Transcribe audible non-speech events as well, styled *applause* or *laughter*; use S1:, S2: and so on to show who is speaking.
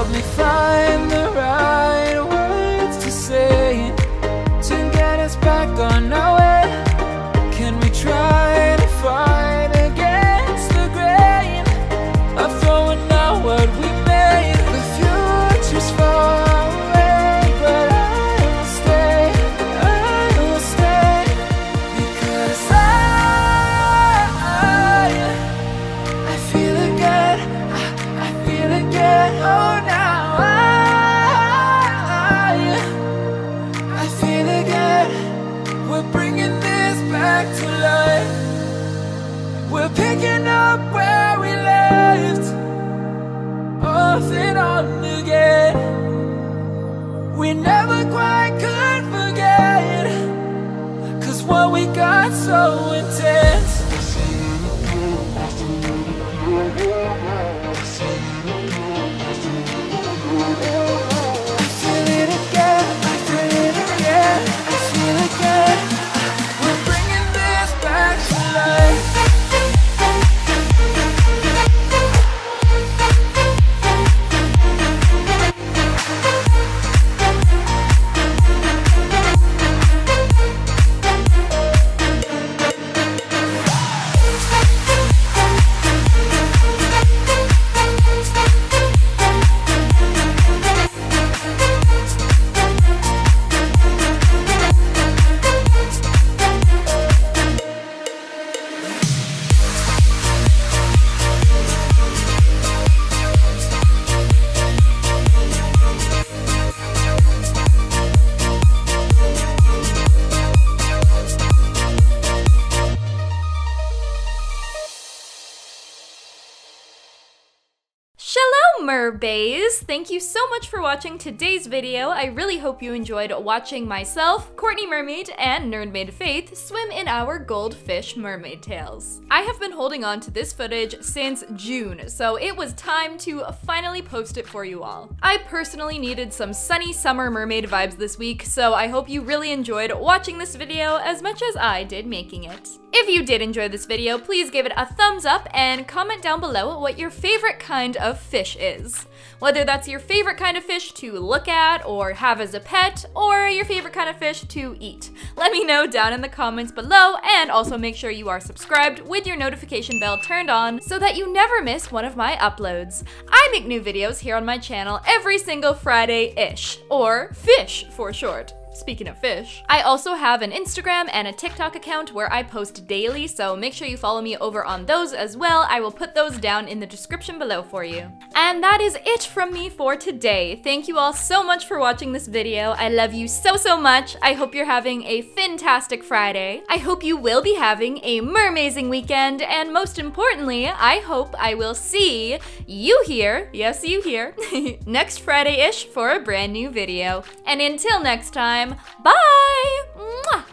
S1: help me find the right again. We never quite could forget, cause what we got so intense.
S2: Merbaes! Thank you so much for watching today's video. I really hope you enjoyed watching myself, Courtney Mermaid, and Nerdmaid Faith swim in our goldfish mermaid tails. I have been holding on to this footage since June, so it was time to finally post it for you all. I personally needed some sunny summer mermaid vibes this week, so I hope you really enjoyed watching this video as much as I did making it. If you did enjoy this video, please give it a thumbs up and comment down below what your favorite kind of fish is. Whether that's your favorite kind of fish to look at or have as a pet, or your favorite kind of fish to eat. Let me know down in the comments below, and also make sure you are subscribed with your notification bell turned on so that you never miss one of my uploads. I make new videos here on my channel every single Friday-ish, or fish for short. Speaking of fish, I also have an Instagram and a TikTok account where I post daily, so make sure you follow me over on those as well. I will put those down in the description below for you. And that is it from me for today. Thank you all so much for watching this video. I love you so, so much. I hope you're having a fantastic Friday. I hope you will be having a mermazing weekend, and most importantly, I hope I will see you here, yes, you here, *laughs* next Friday-ish for a brand new video. And until next time, bye! Mwah!